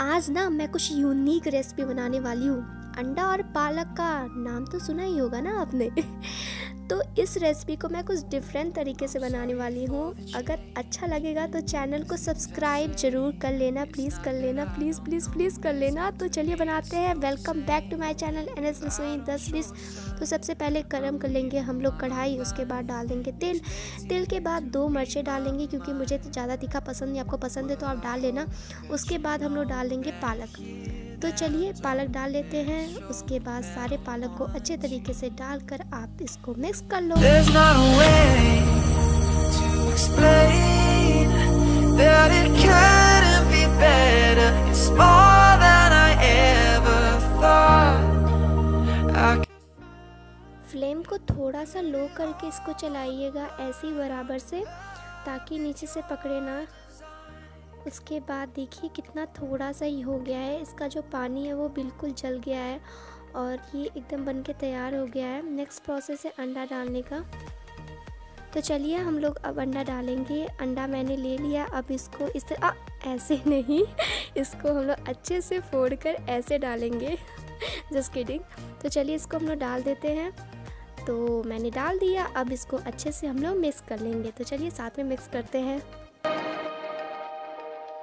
आज ना मैं कुछ यूनिक रेसिपी बनाने वाली हूँ। अंडा और पालक का नाम तो सुना ही होगा ना आपने। तो इस रेसिपी को मैं कुछ डिफरेंट तरीके से बनाने वाली हूँ। अगर अच्छा लगेगा तो चैनल को सब्सक्राइब ज़रूर कर लेना प्लीज़ कर लेना प्लीज़ प्लीज़ प्लीज़ कर लेना। तो चलिए बनाते हैं। Welcome back to my channel N S Rasoi दस बीस तो सबसे पहले गर्म कर लेंगे हम लोग कढ़ाई, उसके बाद डाल देंगे तेल। तेल के बाद दो मिर्चें डालेंगे क्योंकि मुझे ज़्यादा तीखा पसंद नहीं, आपको पसंद है तो आप डाल लेना। उसके बाद हम लोग डाल देंगे पालक। तो चलिए पालक डाल लेते हैं। उसके बाद सारे पालक को अच्छे तरीके से डालकर आप इसको मिक्स कर लो। फ्लेम को थोड़ा सा लो करके इसको चलाइएगा ऐसे ही बराबर से ताकि नीचे से पकड़े ना उसके बाद देखिए कितना थोड़ा सा ही हो गया है। इसका जो पानी है वो बिल्कुल जल गया है और ये एकदम बन के तैयार हो गया है। नेक्स्ट प्रोसेस है अंडा डालने का। तो चलिए हम लोग अब अंडा डालेंगे। अंडा मैंने ले लिया, अब इसको इस तरह ऐसे नहीं, इसको हम लोग अच्छे से फोड़ कर ऐसे डालेंगे। जस्ट किडिंग तो चलिए इसको हम लोग डाल देते हैं। तो मैंने डाल दिया, अब इसको अच्छे से हम लोग मिक्स कर लेंगे। तो चलिए साथ में मिक्स करते हैं।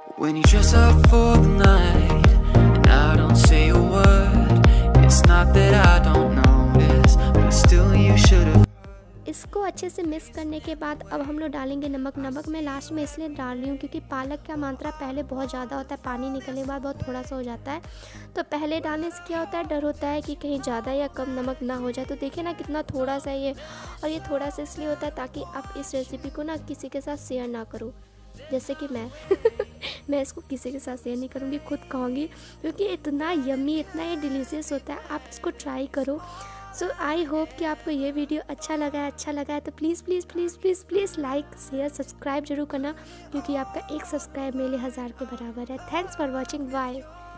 When you dress up for the night and I don't say a word, it's not that I don't notice, but still you should have. इसको अच्छे से मिक्स करने के बाद अब हम लोग डालेंगे नमक। नमक मैं लास्ट में इसलिए डाल रही हूँ क्योंकि पालक का मात्रा पहले बहुत ज़्यादा होता है पानी निकलने के बाद बहुत थोड़ा सा हो जाता है। तो पहले डालने से क्या होता है डर होता है कि कहीं ज़्यादा या कम नमक ना हो जाए। तो देखिए ना कितना थोड़ा सा ये और ये थोड़ा सा इसलिए होता है ताकि आप इस रेसिपी को ना किसी के साथ शेयर ना करो। जैसे कि मैं मैं इसको किसी के साथ शेयर नहीं करूँगी, खुद कहूँगी क्योंकि इतना यमी इतना ये डिलीशियस होता है। आप इसको ट्राई करो। सो आई होप कि आपको ये वीडियो अच्छा लगा है अच्छा लगा है तो please please please please please like share subscribe ज़रूर करना, क्योंकि आपका एक सब्सक्राइब मेरे हज़ार के बराबर है। Thanks for watching bye